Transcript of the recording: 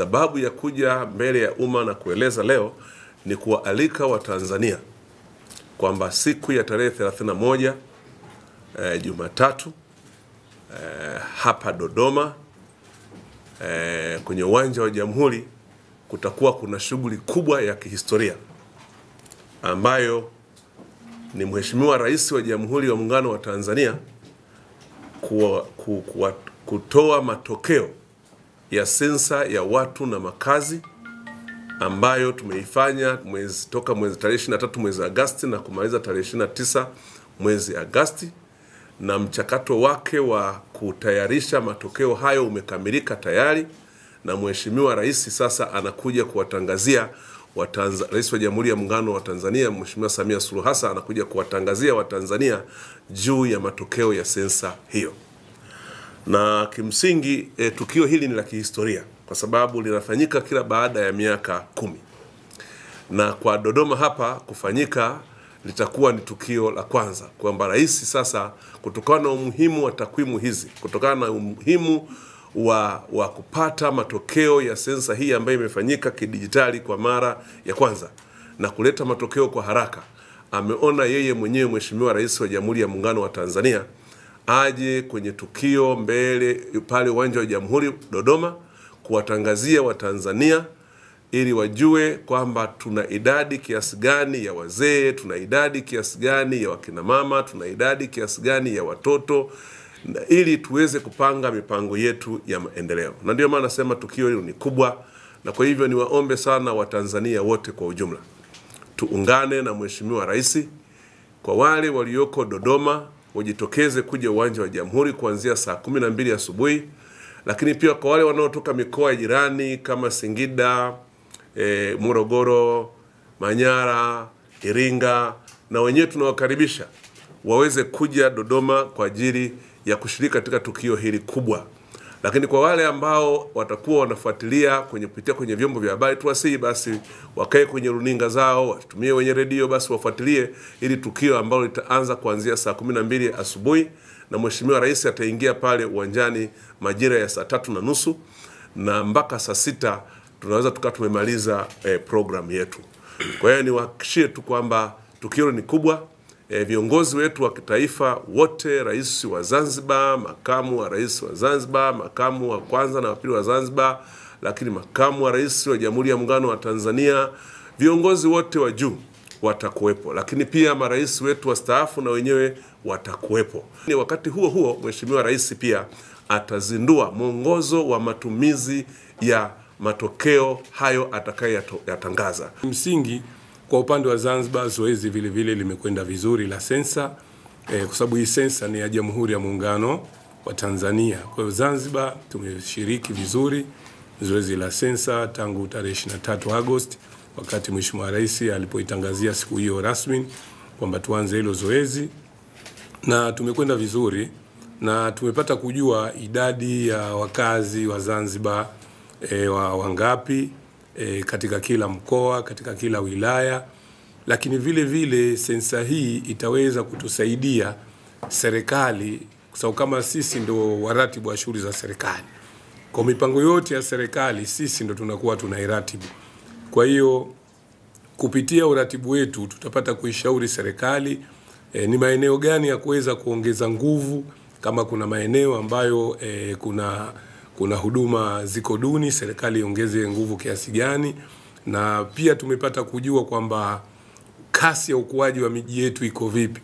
Sababu ya kuja mbele ya umma na kueleza leo ni kuwaalika Watanzania kwamba siku ya tarehe 31 eh, Jumatatu eh, hapa Dodoma eh, kwenye uwanja wa Jamhuri kutakuwa kuna shughuli kubwa ya kihistoria ambayo ni Mheshimiwa Rais wa Jamhuri ya Muungano wa Tanzania kuwa, ku, kuwa, kutoa matokeo ya sensa ya watu na makazi ambayo tumeifanya mwezi toka mwezi tarehe 23 mwezi Agasti na kumaliza tarehe 29 mwezi Agasti, na mchakato wake wa kutayarisha matokeo hayo umekamilika tayari, na Mheshimiwa Rais sasa anakuja kuwatangazia Rais wa Jamhuri ya Muungano wa Tanzania Mheshimiwa Samia Suluhu Hassan anakuja kuwatangazia Watanzania juu ya matokeo ya sensa hiyo na kimsingi e, tukio hili ni la kihistoria kwa sababu linafanyika kila baada ya miaka kumi, na kwa Dodoma hapa kufanyika litakuwa ni tukio la kwanza, kwamba rais sasa, kutokana na umuhimu wa takwimu hizi, kutokana na umuhimu wa, wa kupata matokeo ya sensa hii ambayo imefanyika kidijitali kwa mara ya kwanza na kuleta matokeo kwa haraka, ameona yeye mwenyewe Mheshimiwa Rais wa Jamhuri ya Muungano wa Tanzania aje kwenye tukio mbele pale uwanja wa Jamhuri Dodoma kuwatangazia Watanzania ili wajue kwamba tuna idadi kiasi gani ya wazee, tuna idadi kiasi gani ya wakinamama, tuna idadi kiasi gani ya watoto na ili tuweze kupanga mipango yetu ya maendeleo. Na ndio maana nasema tukio hilo ni kubwa, na kwa hivyo niwaombe sana Watanzania wote kwa ujumla tuungane na Mheshimiwa Rais. Kwa wale walioko Dodoma wajitokeze kuja uwanja wa Jamhuri kuanzia saa kumi na mbili asubuhi, lakini pia kwa wale wanaotoka mikoa ya jirani kama Singida, e, Morogoro, Manyara, Iringa, na wenyewe tunawakaribisha waweze kuja Dodoma kwa ajili ya kushiriki katika tukio hili kubwa. Lakini kwa wale ambao watakuwa wanafuatilia kwenye kupitia kwenye vyombo vya habari, tuwasihi basi wakae kwenye runinga zao, watumie wenye redio, basi wafuatilie ili tukio ambalo litaanza kuanzia saa kumi na mbili asubuhi na Mheshimiwa Rais ataingia pale uwanjani majira ya saa tatu na nusu na mpaka saa sita tunaweza tukawa tumemaliza eh, programu yetu. Kwa hiyo niwahakikishie tu kwamba tukio ni kubwa. E, viongozi wetu wa kitaifa wote, rais wa Zanzibar, makamu wa rais wa Zanzibar, makamu wa kwanza na wa pili wa Zanzibar, lakini makamu wa rais wa Jamhuri ya Muungano wa Tanzania, viongozi wote wa juu watakuwepo, lakini pia marais wetu wastaafu na wenyewe watakuwepo. Ni wakati huo huo, Mheshimiwa Rais pia atazindua mwongozo wa matumizi ya matokeo hayo atakayoyatangaza. Msingi kwa upande wa Zanzibar zoezi vile vile limekwenda vizuri la sensa eh, kwa sababu hii sensa ni ya Jamhuri ya Muungano wa Tanzania. Kwa hiyo Zanzibar tumeshiriki vizuri zoezi la sensa tangu tarehe 23 Agosti wakati Mheshimiwa Rais alipoitangazia siku hiyo rasmi kwamba tuanze hilo zoezi, na tumekwenda vizuri na tumepata kujua idadi ya wakazi wa Zanzibar e, wa wangapi e, katika kila mkoa, katika kila wilaya, lakini vile vile sensa hii itaweza kutusaidia serikali, kwa sababu kama sisi ndo waratibu wa shughuli za serikali, kwa mipango yote ya serikali sisi ndo tunakuwa tunairatibu. Kwa hiyo kupitia uratibu wetu tutapata kuishauri serikali e, ni maeneo gani ya kuweza kuongeza nguvu, kama kuna maeneo ambayo e, kuna kuna huduma ziko duni, serikali iongeze nguvu kiasi gani, na pia tumepata kujua kwamba kasi ya ukuaji wa miji yetu iko vipi.